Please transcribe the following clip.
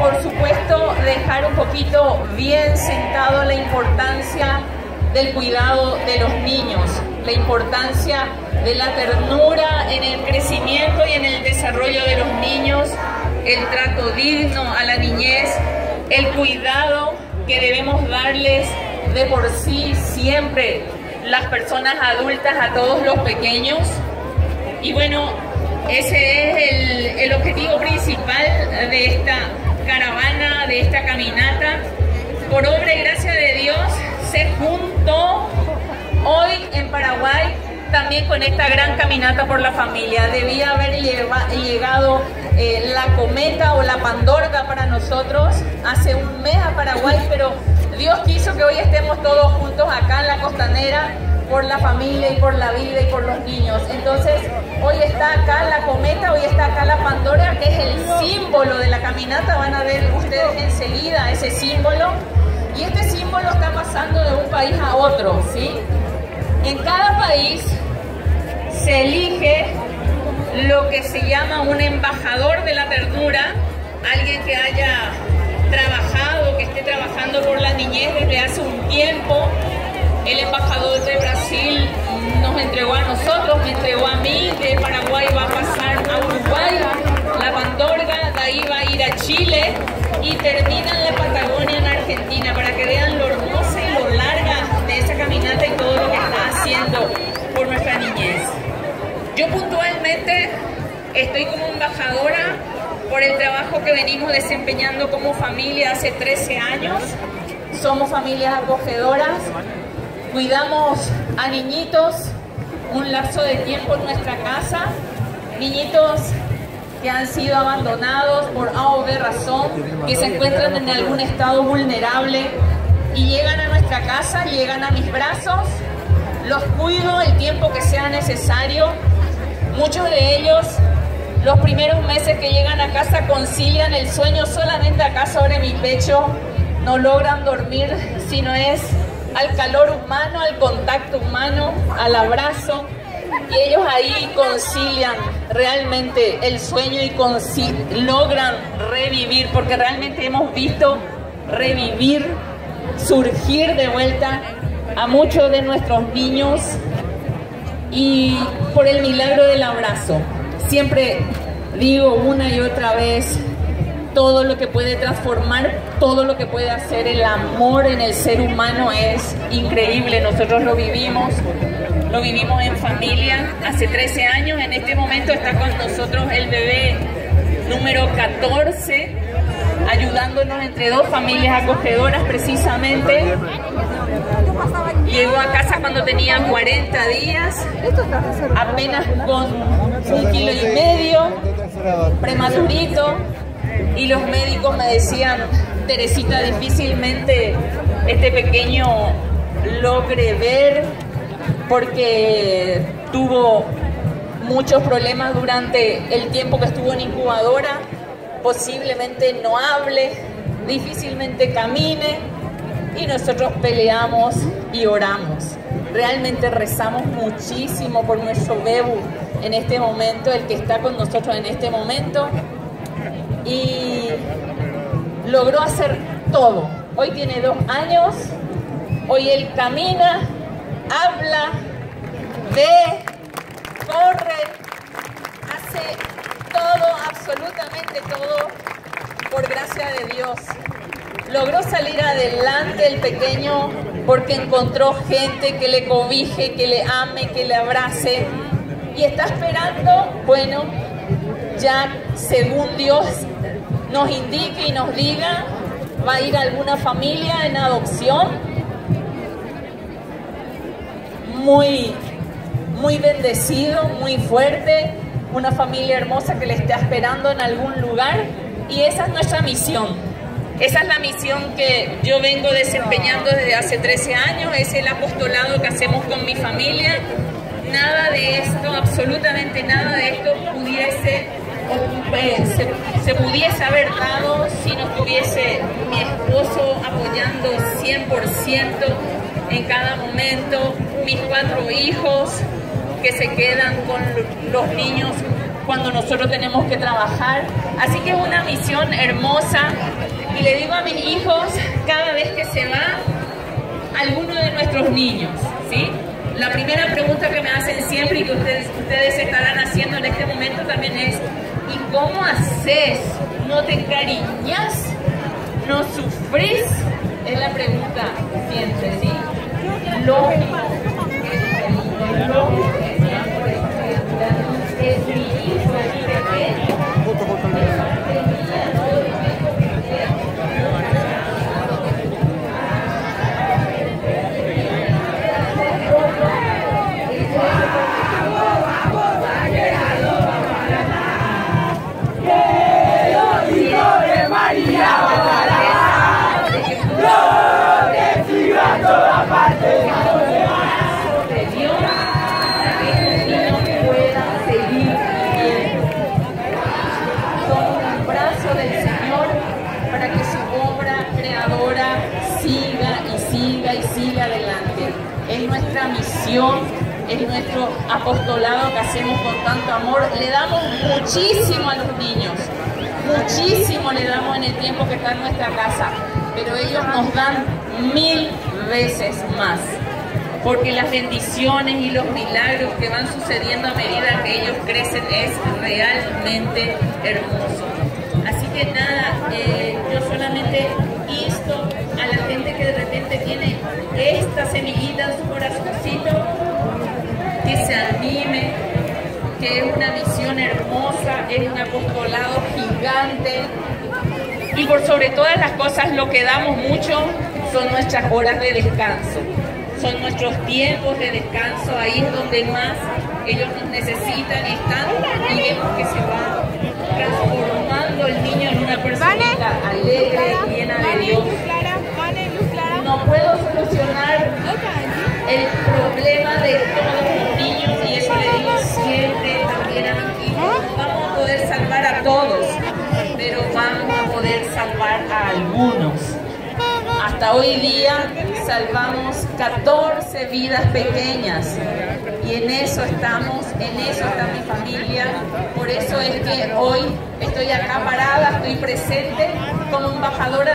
por supuesto, dejar un poquito bien sentado la importancia del cuidado de los niños, la importancia de la ternura en el crecimiento y en el desarrollo de los niños, el trato digno a la niñez, el cuidado que debemos darles de por sí siempre las personas adultas a todos los pequeños. Y bueno, ese es el, el caravana, de esta caminata. Por obra y gracia de Dios, se juntó hoy en Paraguay también con esta gran caminata por la familia. Debía haber llegado eh, la cometa o la pandorga para nosotros hace un mes a Paraguay, pero Dios quiso que hoy estemos todos juntos acá en la costanera por la familia y por la vida y por los niños. Entonces, hoy está acá la cometa, hoy está acá la Pandora, que es el símbolo de la caminata. Van a ver ustedes enseguida ese símbolo. Y este símbolo está pasando de un país a otro, ¿sí? En cada país se elige lo que se llama un embajador de la ternura, alguien que haya trabajado, que esté trabajando por la niñez desde hace un tiempo. El embajador de Brasil nos entregó a nosotros, me entregó a mí, de Paraguay va a pasar a Uruguay, la Pandorga, de ahí va a ir a Chile y termina en la Patagonia en Argentina para que vean lo hermosa y lo larga de esa caminata y todo lo que está haciendo por nuestra niñez. Yo puntualmente estoy como embajadora por el trabajo que venimos desempeñando como familia hace 13 años. Somos familias acogedoras, cuidamos a niñitos un lapso de tiempo en nuestra casa, niñitos que han sido abandonados por A o B razón, que se encuentran en algún estado vulnerable y llegan a nuestra casa, llegan a mis brazos, los cuido el tiempo que sea necesario. Muchos de ellos, los primeros meses que llegan a casa, concilian el sueño solamente acá sobre mi pecho, no logran dormir, sino es al calor humano, al contacto humano, al abrazo. Y ellos ahí concilian realmente el sueño y logran revivir, porque realmente hemos visto revivir, surgir de vuelta a muchos de nuestros niños y por el milagro del abrazo. Siempre digo una y otra vez todo lo que puede transformar, todo lo que puede hacer el amor en el ser humano es increíble. Nosotros lo vivimos, lo vivimos en familia hace 13 años. En este momento está con nosotros el bebé número 14, ayudándonos entre dos familias acogedoras precisamente. Llegó a casa cuando tenía 40 días, apenas con un kilo y medio, prematurito, y los médicos me decían, Teresita, difícilmente este pequeño logre ver porque tuvo muchos problemas durante el tiempo que estuvo en incubadora, posiblemente no hable, difícilmente camine, y nosotros peleamos y oramos. Realmente rezamos muchísimo por nuestro Bebu en este momento, el que está con nosotros en este momento. Y logró hacer todo. Hoy tiene dos años, hoy él camina, habla, ve, corre, hace todo, absolutamente todo, por gracia de Dios logró salir adelante el pequeño porque encontró gente que le cobije, que le ame, que le abrace. Y está esperando, bueno, ya según Dios nos indique y nos diga, va a ir alguna familia en adopción. Muy, muy bendecido, muy fuerte, una familia hermosa que le está esperando en algún lugar. Y esa es nuestra misión esa es la misión que yo vengo desempeñando desde hace 13 años, es el apostolado que hacemos con mi familia. Nada de esto, absolutamente nada de esto pudiese se, se, pudiese haber dado si no tuviese mi esposo apoyando 100% en cada momento, mis cuatro hijos que se quedan con los niños cuando nosotros tenemos que trabajar. Así que es una misión hermosa y le digo a mis hijos cada vez que se va alguno de nuestros niños, ¿sí? La primera pregunta que me hacen siempre y que ustedes, ustedes estarán haciendo en este momento también es, ¿y cómo haces? ¿No te encariñas? ¿No sufrís? Es la pregunta siempre, ¿sí? Lógico, lógico es nuestro apostolado que hacemos con tanto amor. Le damos muchísimo a los niños, muchísimo le damos en el tiempo que está en nuestra casa, pero ellos nos dan mil veces más. Porque las bendiciones y los milagros que van sucediendo a medida que ellos crecen es realmente hermoso. Así que nada, eh, yo solamente insto que de repente tiene esta semillita en su corazoncito, que se anime, que es una misión hermosa, es un apostolado gigante. Y por sobre todas las cosas lo que damos mucho son nuestras horas de descanso, son nuestros tiempos de descanso, ahí es donde más ellos nos necesitan y están y vemos que se va transformando el niño en una persona alegre, Hasta hoy día salvamos 14 vidas pequeñas y en eso estamos, en eso está mi familia. Por eso es que hoy estoy acá parada, estoy presente como embajadora.